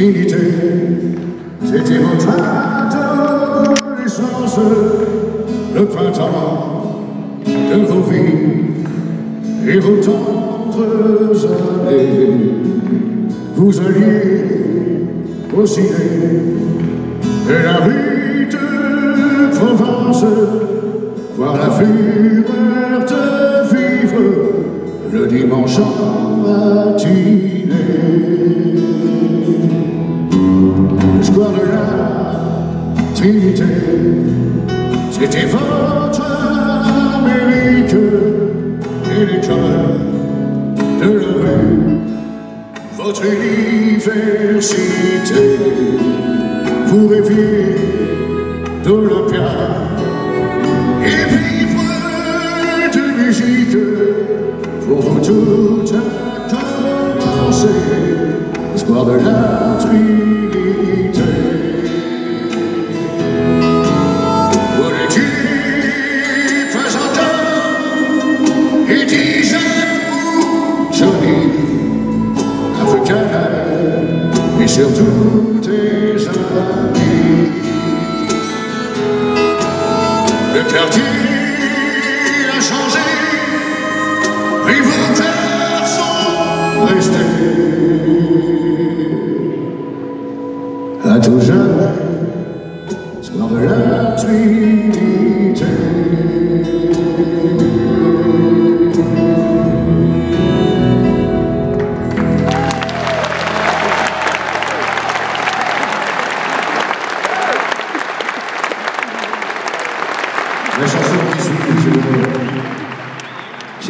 C'était votre adolescence, le printemps de vos vies et vos tendres années. Vous alliez au ciné et la rue de Provence, voir la fureur de vivre le dimanche en matinée. C'était votre Amérique et l'école de la rue, votre université. Vous rêviez d'Olympia et vivre de musique. Pour vous tout a commencé, l'espoir de la Trinité. Et surtout tes amis. Le quartier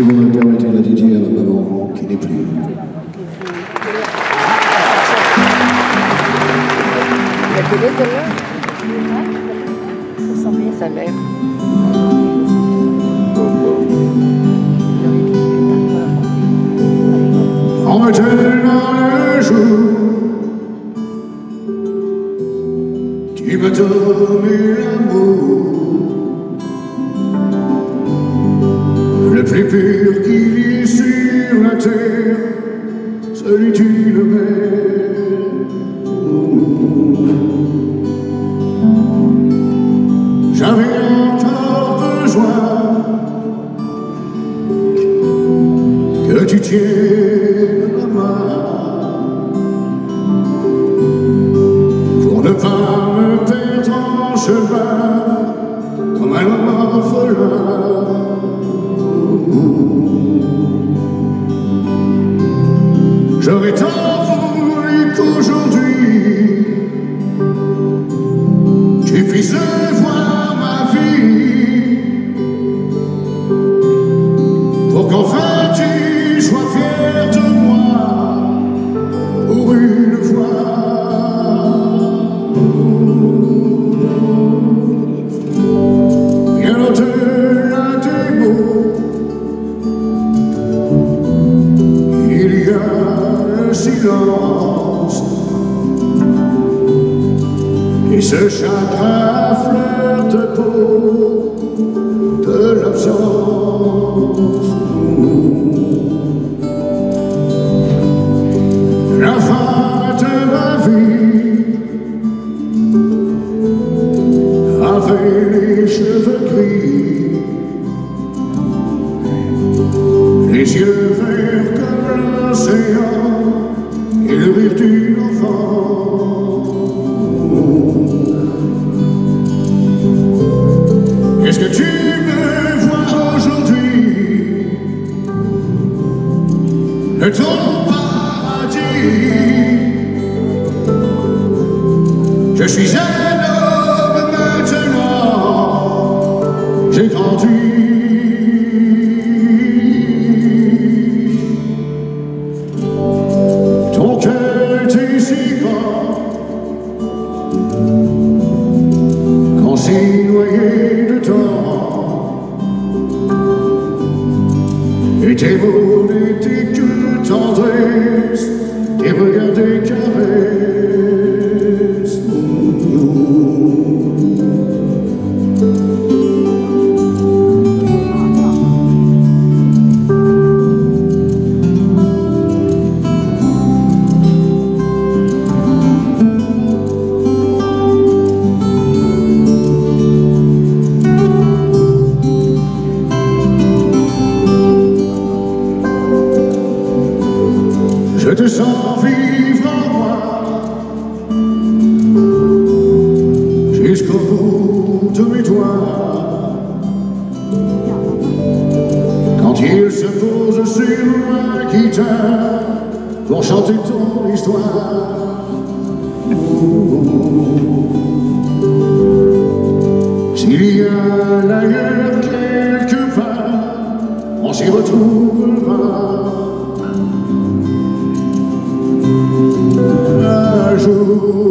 si vous me permettez la dédier à ma maman qui n'est plus. Me dans le jour Tu m'as donné l'amour pur qu'il sur la terre tu le J'avais encore besoin que tu tiennes ma main pour ne pas me perdre en chemin ce ton paradis Je suis un homme maintenant, j'ai grandi. Ton cœur grand, quand s'y noyait de temps. Et tes mots que tendresse, tes cœur vont chanter ton histoire. S'il y a ailleurs quelque part, on s'y retrouvera. Un jour,